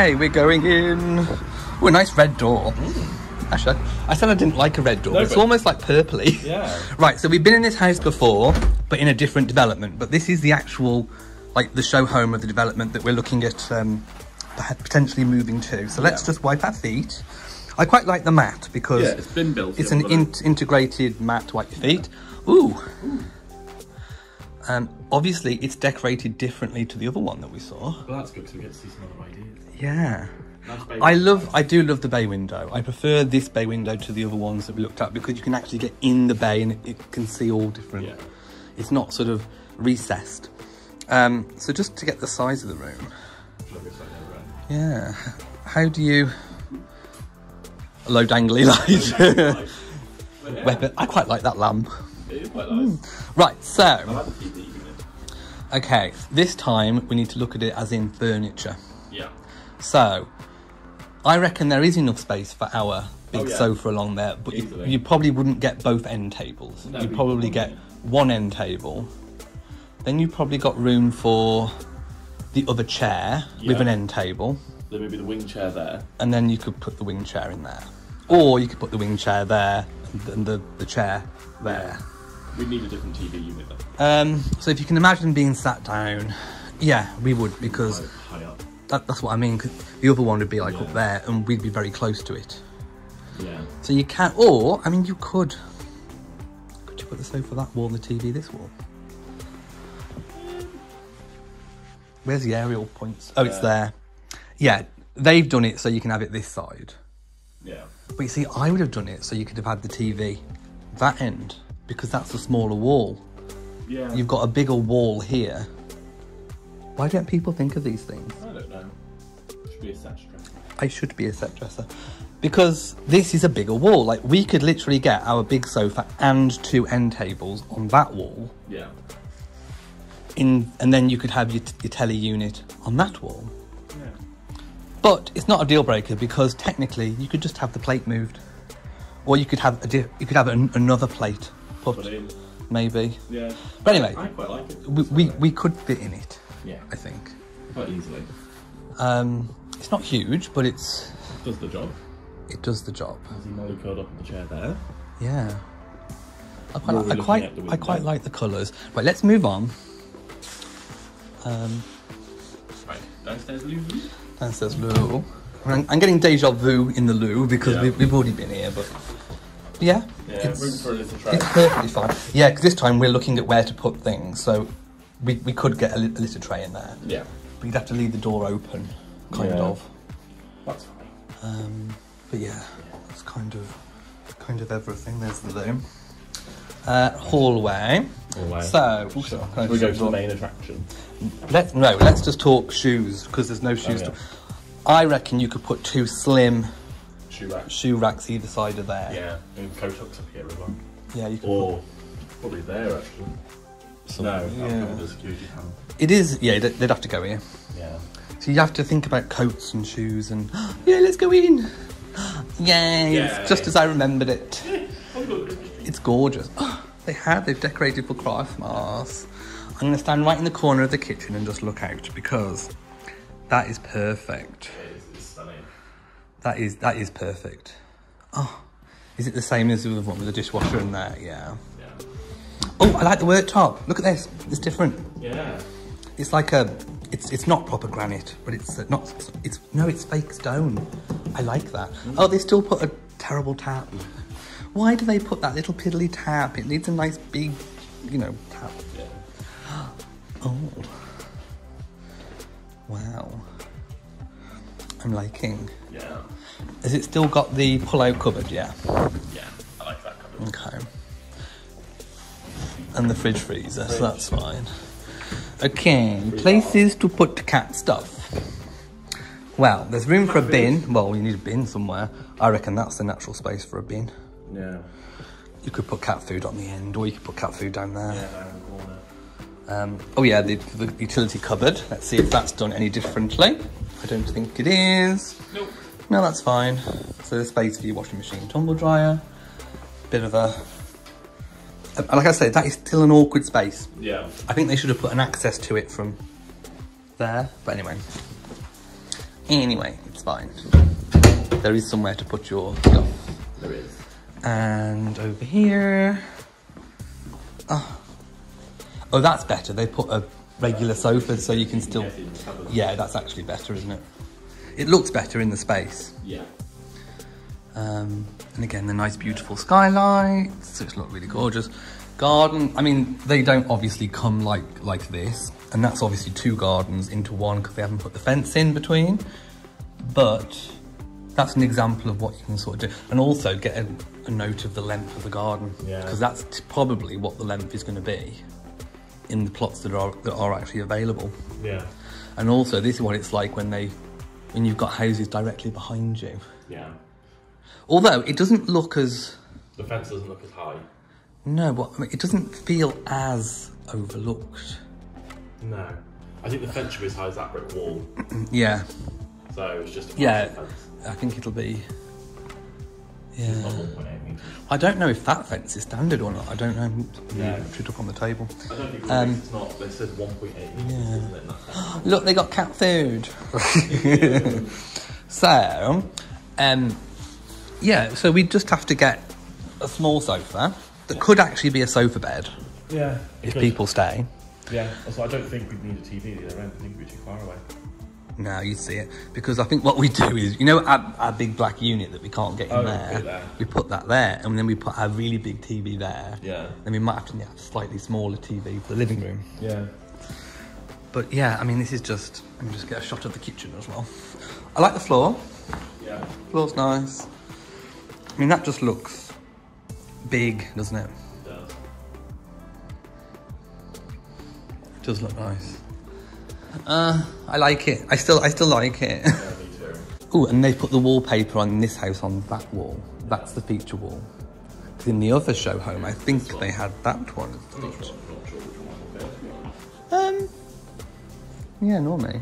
Okay, we're going in. Oh, a nice red door. Actually, I, I said I didn't like a red door. No, it's almost like purpley. Yeah. Right, so we've been in this house before, but in a different development. But this is the actual, like, the show home of the development that we're looking at um, potentially moving to. So let's Yeah. just wipe our feet. I quite like the mat because Yeah, it's been built. it's an in- integrated mat to wipe your feet. Ooh. Um, obviously, it's decorated differently to the other one that we saw. Well, that's good because we get to see some other ideas. Yeah. I love, I do love the bay window. I prefer this bay window to the other ones that we looked at because you can actually get in the bay and it, can see all different. Yeah. It's not sort of recessed. Um, so just to get the size of the room, like yeah. How do you low dangly light weapon? I quite like that lamp. It is quite hmm. nice. Right, I so like the okay, this time we need to look at it as in furniture. Yeah. So, I reckon there is enough space for our big Oh, yeah. sofa along there, but you, you probably wouldn't get both end tables. No, you probably get one end table. Then you probably got room for the other chair with an end table, There may be the wing chair there. and then you could put the wing chair in there, or you could put the wing chair there and the, the chair there. We need a different TV unit though. Um, so if you can imagine being sat down, yeah, we would because high up. that, that's what I mean. the other one would be like Yeah. up there, and we'd be very close to it. Yeah. So you can, or I mean, you could. Could you put the sofa that wall and the TV this wall? Where's the aerial points? Oh, it's there. Yeah, they've done it so you can have it this side. Yeah. But you see, I would have done it so you could have had the TV that end because that's a smaller wall. Yeah. You've got a bigger wall here. Why don't people think of these things? I don't know. Should be a set stress. I should be a set dresser. Because this is a bigger wall. Like, we could literally get our big sofa and two end tables on that wall, Yeah. in, and then you could have your, your telly unit on that wall. Yeah. But it's not a deal breaker because technically you could just have the plate moved, or you could have a di- you could have an, another plate put, in. maybe. Yeah. But anyway, I quite like it. we, we we could fit in it. Yeah. I think. Quite easily. Um, it's not huge, but it's Does the job. it does the job. Has he molly curled up in the chair there? Yeah. I quite, like, I quite, the I quite like the colours. Right, let's move on. Um, Right. Downstairs loo. downstairs loo. I'm, I'm getting deja vu in the loo because Yeah. we've, we've already been here, but yeah, Yeah. it's, room for a little tray. it's perfectly fine. Yeah, 'cause this time we're looking at where to put things, so we, we could get a, li- a litter tray in there. Yeah. But you'd have to leave the door open, kind Yeah. of. That's fine. Um, but yeah, that's kind of kind of everything. There's the loo. Uh, hallway. Hallway. So, Shall we go to the main attraction? Let's no, let's just talk shoes because there's no shoes. yeah. to, I reckon you could put two slim Shoe rack. shoe racks either side of there. Yeah. And coat hooks up here as well. Yeah, you could. Or probably there actually. Some- no, yeah. I'll the security panel. It is. Yeah, they'd they'd have to go here. Yeah. So you have to think about coats and shoes and yeah, let's go in. Yay! It's just as I remembered it. It's gorgeous. they have. They've decorated for Christmas. I'm going to stand right in the corner of the kitchen and just look out because that is perfect. It's, it's stunning. That is that is perfect. Oh, is it the same as the other one with the dishwasher in there? Yeah. Yeah. Oh, I like the worktop. Look at this. It's different. Yeah. It's like a. It's it's not proper granite, but it's uh, not. It's no, it's fake stone. I like that. Oh, they still put a terrible tap. Why do they put that little piddly tap? It needs a nice big, you know, tap. Yeah. Oh. Wow. I'm liking. Yeah. Has it still got the pull-out cupboard? Yeah. Yeah. I like that cupboard. Okay. And the fridge freezer, so that's fine. Okay, places to put cat stuff. Well, there's room for a bin. Well, you need a bin somewhere. I reckon that's the natural space for a bin. Yeah. You could put cat food on the end, or you could put cat food down there. Yeah, down in the corner. Um, oh yeah, the, the utility cupboard. Let's see if that's done any differently. I don't think it is. Nope. No, that's fine. So there's space for your washing machine, tumble dryer. Bit of a. Like I said, that is still an awkward space. Yeah. I think they should have put an access to it from there. But anyway. Anyway, it's fine. There is somewhere to put your stuff. There is. And over here. Oh, oh that's better. They put a regular sofas, so you can still. Get in the cupboard. Yeah, that's actually better, isn't it? It looks better in the space. Yeah. Um, and again, the nice, beautiful skylights, which look really gorgeous. Garden. I mean, they don't obviously come like like this, and that's obviously two gardens into one because they haven't put the fence in between. But that's an example of what you can sort of do, and also get a, a note of the length of the garden Yeah. because that's probably what the length is going to be in the plots that are that are actually available. Yeah. And also, this is what it's like when they when you've got houses directly behind you. Yeah. Although it doesn't look as The fence doesn't look as high. no, but I mean, it doesn't feel as overlooked. No. I think the fence should be as high as that brick wall. Yeah, So it's just a yeah. fence. I think it'll be. It's not Yeah, 1.8 metres. I don't know if that fence is standard or not. I don't know. Yeah. Put it up on the table. I don't think Um, it's not. They said 1.8 metres, Yeah. isn't it? That's Look, they got cat food. so, um, yeah. So we just have to get a small sofa that could actually be a sofa bed yeah. if people stay. Yeah. Also, I don't think we'd need a TV at the other end. I think we'd be too far away. No, you see it because I think what we do is, you know, our, our big black unit that we can't get in Oh, there, there. we put that there, and then we put our really big TV there. Yeah. Then we might have to get a slightly smaller TV for the living room. Yeah. But yeah, I mean, this is just. Let me just get a shot of the kitchen as well. I like the floor. Yeah. Floor's nice. I mean, that just looks big, doesn't it? It does. It does look nice. Uh, I like it. I still, I still like it. Yeah, me too. Oh, and they put the wallpaper on this house on that wall. That's the feature wall. 'Cause in the other show home, I think they had that one I'm not feature. sure, not sure which one. Um, yeah, normally.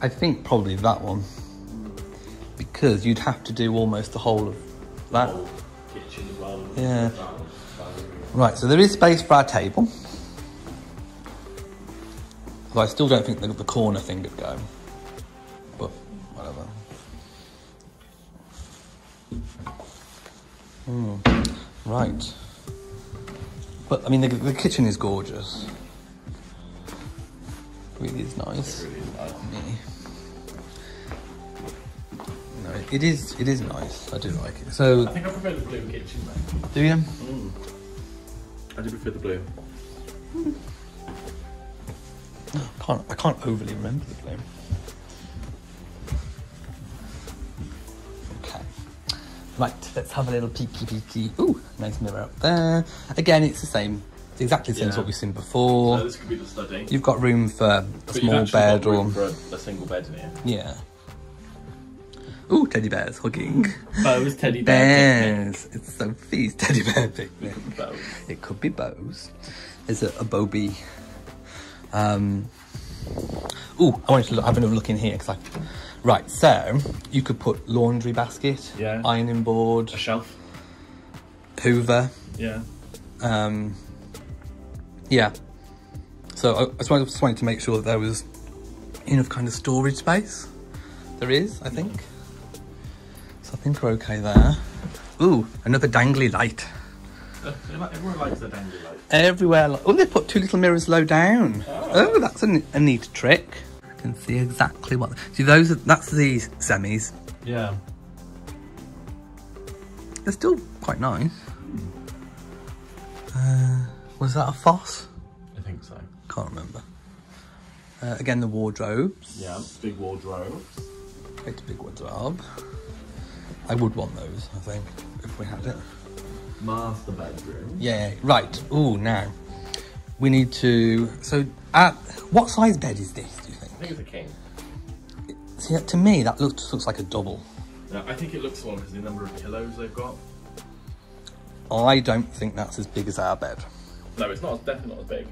I think probably that one. Because you'd have to do almost the whole of that. Whole kitchen as well. Yeah. That one, that one. Right, so there is space for our table. Although I still don't think the, the corner thing could go. But, whatever. Hmm, right. But, I mean, the, the kitchen is gorgeous. Really is nice. Really is nice. Yeah. No, it is. It is nice. I do like it. So, I think I prefer the blue kitchen though. do you? I do prefer the blue. Can't I can't overly remember the blue. Okay. Right, let's have a little peeky peeky. Ooh, nice mirror up there. Again, it's the same. It's exactly the same as what we've seen before. So this could be the study. You've got room for a But small bed or for a, a single bed in here. yeah. Ooh, teddy bears hugging. Bo's teddy Bears. It's Sophie's teddy bear picnic. Bo's. It could be bows. Is it a Bobby? Um. Ooh, I wanted to look, have another look in here because I. Right, so you could put laundry basket, Yeah. ironing board, A shelf. Hoover. Yeah. Um, yeah. So I, I just wanted- just wanted to make sure that there was enough kind of storage space. There is, I think. So I think we're okay there. Ooh, another dangly light. Everyone likes dangly light. Everywhere. li- Oh, they put two little mirrors low down. Oh, that's a neat trick. I can see exactly what. See, those are, that's the semis. Yeah. They're still quite nice. Uh, was that a Foss? I think so. Can't remember. Uh, again, the wardrobes. Yeah. Big wardrobes. Quite a big wardrobe. I would want those, I think, if we had it. Master bedroom. Yeah, right. Ooh, now. We need to. So, at what size bed is this, do you think? I think? think it's a king. See, to me, that looks, looks like a double. No, I think it looks small because the number of pillows they've got. I don't think that's as big as our bed. No, it's not. Definitely not as big.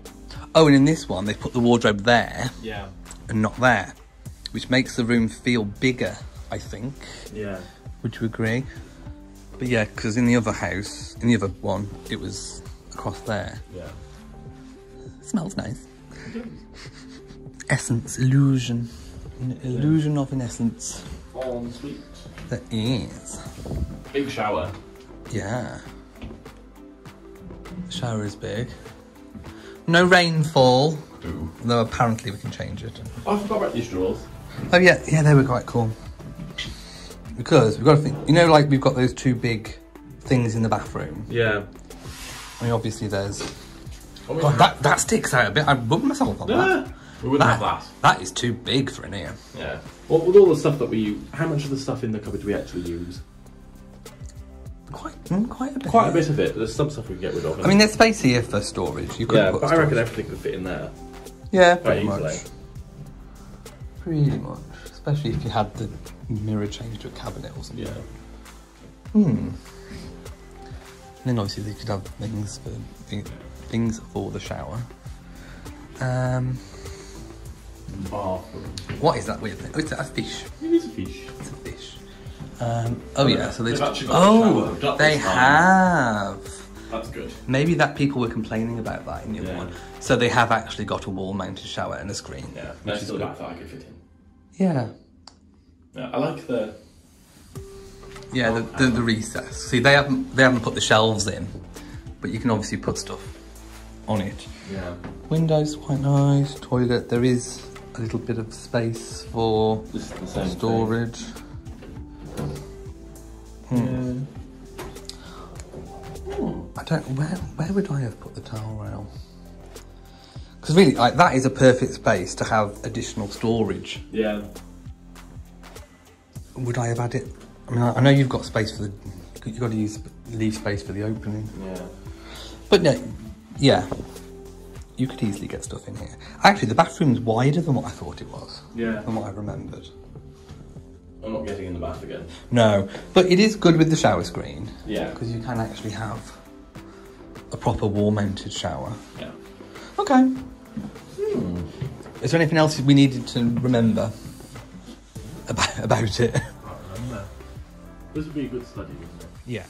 Oh, and in this one, they've put the wardrobe there Yeah. and not there, which makes the room feel bigger, I think. Yeah. Would you agree? But yeah, because in the other house, in the other one, it was across there. Yeah. smells nice. Essence illusion. An illusion of innocence. En suite. There is. Big shower. Yeah. The shower is big. No rainfall, Ooh. though apparently we can change it. I forgot about these drawers. Oh yeah, yeah, they were quite cool. Because we've got to think, you know, like we've got those two big things in the bathroom. Yeah. I mean, obviously there's. Oh, God, that that sticks out a bit. I rubbed myself on that. Yeah. We wouldn't have That, that. that is too big for an ear. Yeah. Well, with all the stuff that we use, how much of the stuff in the cupboard do we actually use? Quite, mm, quite a bit. Quite a bit of it, there's some stuff we can get rid of. I mean, there's space here for storage. You could yeah, put. but I reckon everything could fit in there Yeah, pretty much. Pretty much, especially if you had the mirror changed to a cabinet or something. Yeah. Hmm. And then obviously they could have things for things for the shower. Um, Bathroom. what is that weird thing? Oh, it's a fish. It is a fish. It's a fish. Um, oh yeah, so They've they've actually got the shower oh up they have. That's good. Maybe that people were complaining about that in the other Yeah. one. So they have actually got a wall-mounted shower and a screen. Yeah. is still good. that I could fit in. Yeah, Yeah. I like the. yeah, the, the the recess. See, they haven't they haven't put the shelves in, but you can obviously put stuff on it. Yeah. Windows quite nice. Toilet. There is a little bit of space for This is the same storage. Hmm. Thing. I don't. Where where would I have put the towel rail? Because really, like that is a perfect space to have additional storage. Yeah. Would I have had it? I mean, I know you've got space for the. You've got to use leave space for the opening. Yeah. But no, yeah, you could easily get stuff in here. Actually, the bathroom's wider than what I thought it was. Yeah. Than what I remembered. I'm not getting in the bath again. No, but it is good with the shower screen Yeah. because you can actually have a proper wall-mounted shower. Yeah. Okay. Hmm. Is there anything else we needed to remember about, about it? I can't remember. This would be a good study, wouldn't it? Yeah.